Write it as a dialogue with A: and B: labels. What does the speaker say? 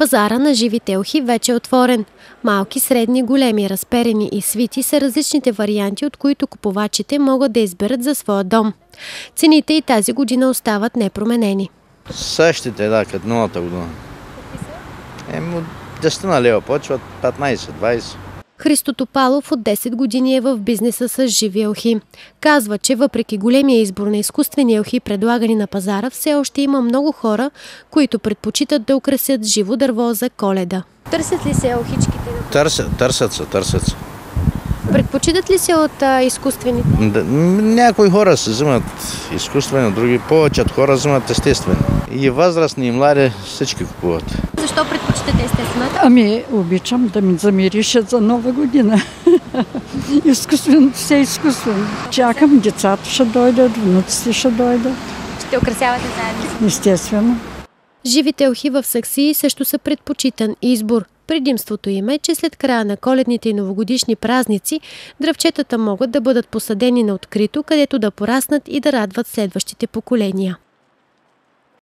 A: Пазара на живи телхи вече е отворен. Малки, средни, големи, разперени и свити са различните варианти, от които купувачите могат да изберат за своя дом. Цените и тази година остават непроменени.
B: Същите, да, като миналата година. Еми, от 10 на лева почват 15-20.
A: Христо Топалов от 10 години е в бизнеса с живи елхи. Казва, че въпреки големия избор на изкуствени елхи, предлагани на пазара, все още има много хора, които предпочитат да украсят живо дърво за коледа. Търсят ли се елхичките?
B: Търсят, търсят се, търсят се.
A: Предпочитат ли се от а, изкуствените?
B: Да, Някои хора се взимат изкуствени, други повечето хора взимат естествени. И възрастни, и млади, всички купуват.
A: Защо предпочитате естествената?
C: Ами, обичам да ми замиришат за нова година. Изкуствено, все изкуствено. Чакам, децата ще дойдат, внуците ще дойдат.
A: Ще украсявате заедно.
C: Естествено.
A: Живите елхи в саксии също са предпочитан избор. Предимството им е, че след края на коледните и новогодишни празници дръвчетата могат да бъдат посадени на открито, където да пораснат и да радват следващите поколения.